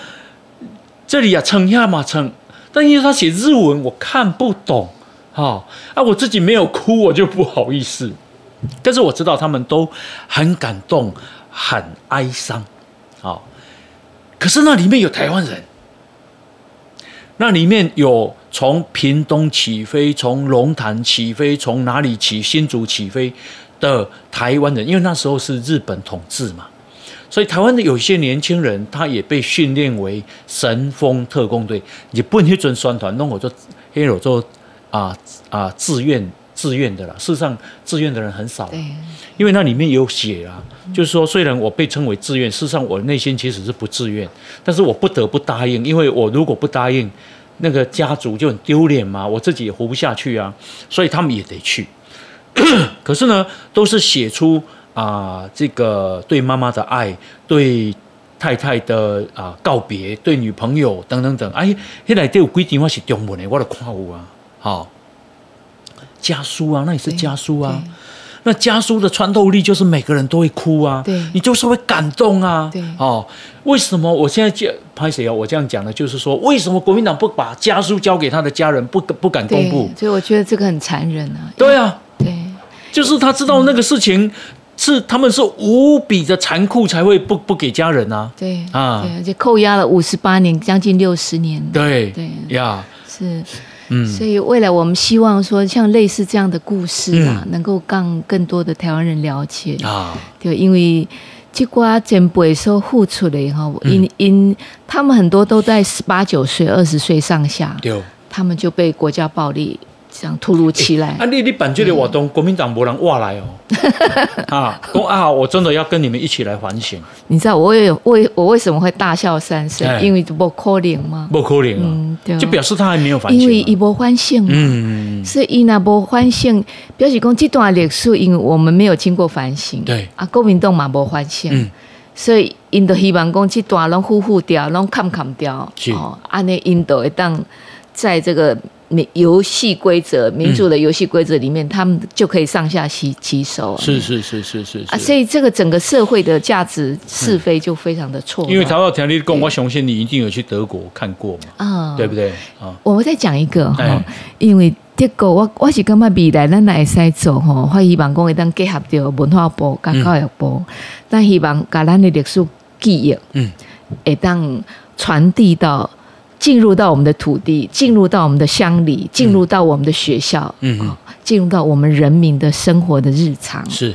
这里啊称呀嘛称，但因为他写日文我看不懂，哈、啊，我自己没有哭，我就不好意思，但是我知道他们都很感动，很哀伤，好、可是那里面有台湾人，那里面有从屏东起飞，从龙潭起飞，从哪里起新竹起飞的台湾人，因为那时候是日本统治嘛，所以台湾的有些年轻人，他也被训练为神风特工队。日本迄阵宣传弄我做黑有做啊啊自愿自愿的啦，事实上自愿的人很少因为那里面有写啊，就是说虽然我被称为自愿，事实上我内心其实是不自愿，但是我不得不答应，因为我如果不答应，那个家族就很丢脸嘛，我自己也活不下去啊，所以他们也得去。可是呢，都是写出啊、这个对妈妈的爱，对太太的啊、告别，对女朋友等等等。哎，迄内底有几点我是中文的，我都看有啊。好、家书啊，那也是家书啊。那家书的穿透力就是每个人都会哭啊，对你就是会感动啊，对哦，为什么我现在就拍谁啊？我这样讲的就是说，为什么国民党不把家书交给他的家人，不不敢公对布？所以我觉得这个很残忍啊，对啊，对就是他知道那个事情是他们是无比的残酷，才会不不给家人啊。对啊对，而且扣押了五十八年，将近六十年，对对呀，是。嗯，所以未来我们希望说，像类似这样的故事啊，嗯能够让更多的台湾人了解。啊，对，因为这瓜前辈所付出的哈，嗯因因他们很多都在十八九岁、二十岁上下，对。他们就被国家暴力这样突如其来。啊，你你办这个活动，国民党没人挖来哦。啊，讲啊，我真的要跟你们一起来反省，你知道我也为我为什么会大笑三声？哎因为不可能吗？不可能啊，嗯，对哦，就表示他还没有反省啊。因为伊无反省嘛。嗯，所以伊若无反省，表示讲这段历史，因为我们没有经过反省，对啊，国民党嘛无反省，嗯所以因都希望讲这段拢呼呼掉，拢砍砍掉，是哦，安尼因都会当在这个民游戏规则、民主的游戏规则里面，他们就可以上下其其手啊。是是是是是啊，所以这个整个社会的价值是非就非常的错乱。因为台湾条例供，我相信你一定有去德国看过嘛，啊，对不对？啊，我们再讲一个哈哎，因为德国我我是感觉未来咱来使做吼，我希望讲会当结合着文化部跟教育部，但希望甲咱的历史记忆，嗯，会当传递到。进入到我们的土地，进入到我们的乡里，进入到我们的学校，嗯。进入到我们人民的生活的日常，是，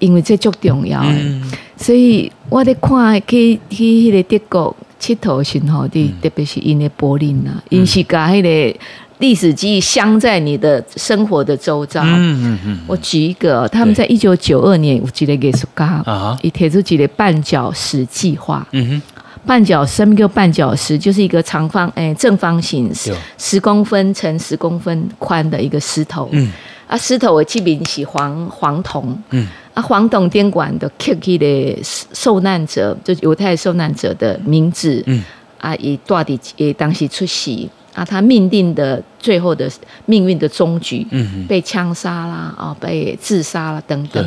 因为这足重要。嗯。所以我咧看去去迄个德国佚佗的时候，伫特别是因的柏林啊，因是甲迄个历史记忆镶在你的生活的周遭。嗯嗯嗯我举一个，他们在一九九二年有一个艺术家啊哈，伊提出一个绊脚石计划。嗯哼，绊脚什么叫绊脚石？就是一个长方诶、正方形十公分乘十公分宽的一个石头。嗯啊，石头的这边是黄黄铜。嗯啊，黄铜电管的 k i 的受难者，就犹太受难者的名字，嗯啊，以大底也当时出席啊，他命定的最后的命运的终局，嗯嗯被枪杀啦，啊，被自杀啦等等，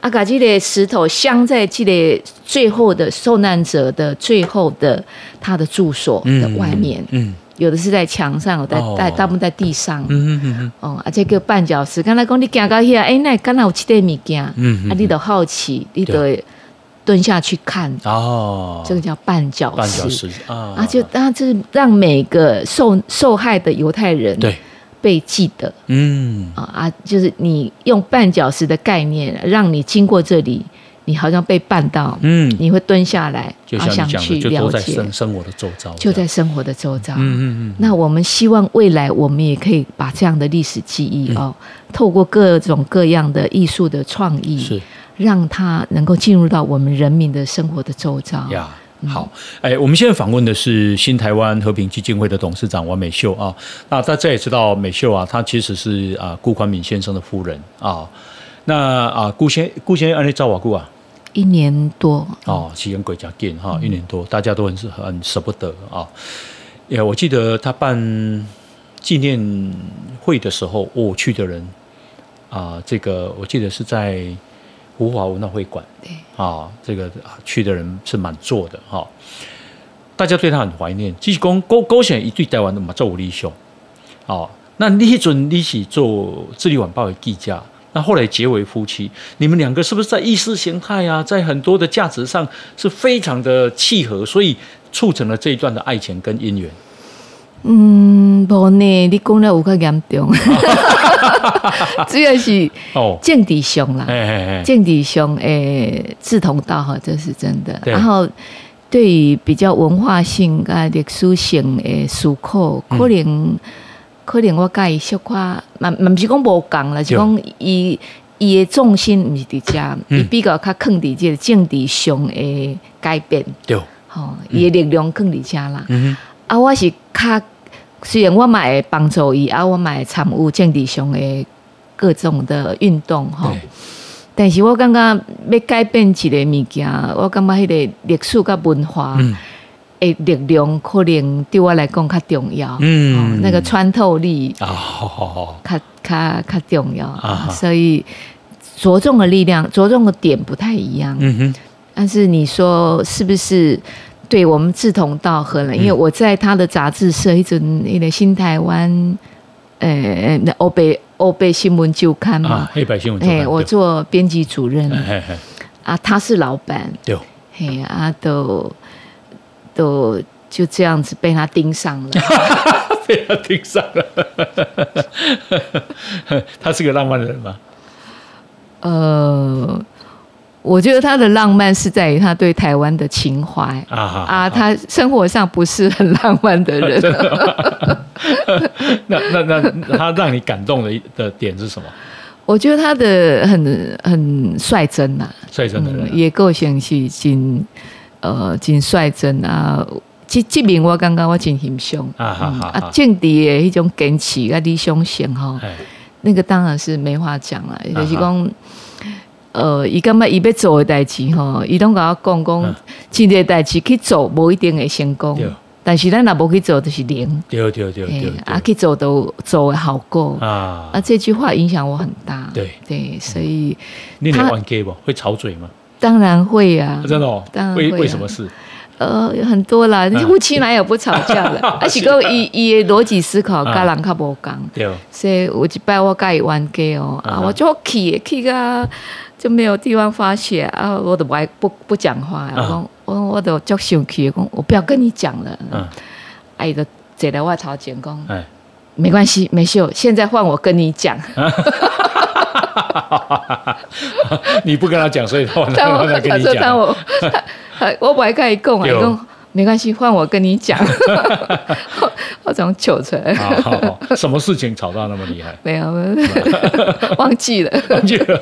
啊，把这个石头镶在这个最后的受难者的最后的他的住所的外面，嗯有的是在墙上，有在哦。在大部分在地上，嗯嗯嗯哦，啊，这个绊脚石，刚才讲你行到遐，哎，那刚才有这个物件，嗯嗯啊，你都好奇，你都会蹲下去看，哦，这个叫绊脚绊脚石。石啊。啊，就啊，就是让每个受受害的犹太人对，被记得。嗯。啊啊，就是你用绊脚石的概念，让你经过这里，你好像被绊到，嗯，你会蹲下来，就啊想像你讲的，去了就都在解，生生活的周遭，就在生活的周遭。嗯嗯嗯，那我们希望未来我们也可以把这样的历史记忆嗯。哦，透过各种各样的艺术的创意，是让它能够进入到我们人民的生活的周遭。呀。好，哎，我们现在访问的是新台湾和平基金会的董事长王美秀啊。那大家也知道，美秀啊，她其实是啊顾宽敏先生的夫人啊。那啊，顾先顾先生安利赵瓦顾啊，一年多，哦，起源鬼家店哈，一年多，大家都很很舍不得啊。也我记得他办纪念会的时候，我、去的人啊，这个我记得是在湖华文化会馆，对啊，这个啊去的人是满座的哈、大家对他很怀念。继续讲勾勾选一对台湾的嘛，做武力兄，哦，那那准你是做《智利晚报》的记者，那后来结为夫妻，你们两个是不是在意识形态啊，在很多的价值上是非常的契合，所以促成了这一段的爱情跟姻缘？嗯，无呢，你讲了有较严重，主要是哦，政治上啦，政治上诶志同道合，这是真的。然后对于比较文化性啊历史性诶思考，嗯。可能、可能我甲伊小可，嘛嘛毋是讲无共啦，是讲伊伊诶重心毋是伫遮，嗯。伊比较较放伫即个政治上诶改变，对，吼，伊诶力量放伫遮啦。嗯啊，我是较虽然我嘛会帮助伊，啊，我嘛会参与政治上的各种的运动哼，吼。但是我感觉要改变一个物件，我感觉迄个历史甲文化嗯的力量，可能对我来讲较重要。嗯哦那个穿透力啊，好好好，较较较重要，啊所以着重的力量、着重的点不太一样。嗯哼，但是你说是不是对我们志同道合了？因为我在他的杂志社一阵那个新台湾，呃，那欧北欧北新闻周刊嘛啊，，黑白新闻周哎，我做编辑主任啊，他是老板，对，嘿啊，都都就这样子被他盯上了。被他盯上了。他是个浪漫的人吗？呃，我觉得他的浪漫是在于他对台湾的情怀。啊啊，他生活上不是很浪漫的人。那那那他让你感动的的点是什么？我觉得他的很很率真呐、率真的人也个性是真呃真率真啊。这这面我感觉我真欣赏。啊哈哈哈啊，政治的迄种坚持啊理想性吼，哎，那个当然是没话讲了，啊就是讲。呃，伊感觉伊要做的代志吼，伊拢甲我讲讲嗯，真个代志去做，无一定会成功。但是咱若无去做，就是零。对对对对嘿啊，去做都做会好过。啊啊，，这句话影响我很大。对对，所以你得他玩 gay 不？会吵嘴吗？当然会啊，真的哦当然，为会啊为什么事？呃，有很多啦，夫妻哪有不吵架的？啊，是讲伊伊的逻辑思考，啊。甲人较无共。对。哦，所以有一摆我甲伊冤家哦，啊，我就气气个就没有地方发泄啊，我都不爱不不讲话，我讲我我都足生气，讲我不要跟你讲了。嗯，啊，伊就坐在我头前讲，哎，没关系，没事，现在换我跟你讲。你不跟他讲，所以他但我他跟你他说他讲，我不爱跟伊讲啊，伊对讲没关系，换我跟你讲。我我从糗出来，好好好，什么事情吵到那么厉害？没有，忘记了。忘记了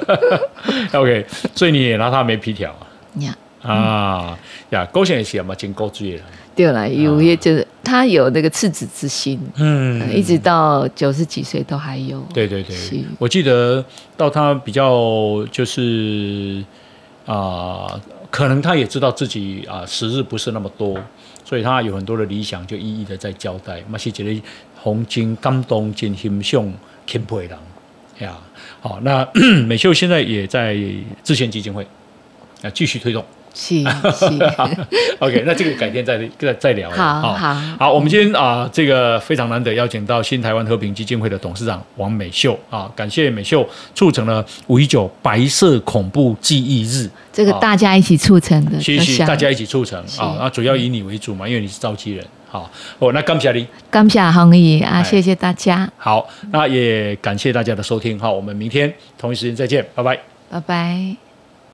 OK，所以你也拿他没皮条呀，啊呀，高兴也是嘛，真高追了。对了，有些就是他有那个赤子之心，嗯一直到九十几岁都还有。对对对，我记得到他比较就是啊、可能他也知道自己啊、时日不是那么多，所以他有很多的理想就一一的在交代。嘛是一个红军感动、真欣赏、钦佩人呀。好，那 美秀现在也在致炫基金会啊继续推动。是是，OK，那这个改天再再再聊了。好好好，我们今天啊、这个非常难得邀请到新台湾和平基金会的董事长王美秀啊，感谢美秀促成了五一九白色恐怖记忆日，这个大家一起促成的，谢谢大家一起促成啊，那主要以你为主嘛，因为你是召集人。好，哦，那感谢你。感谢弘毅啊，哎谢谢大家，好，那也感谢大家的收听。好，我们明天同一时间再见，拜拜。拜拜。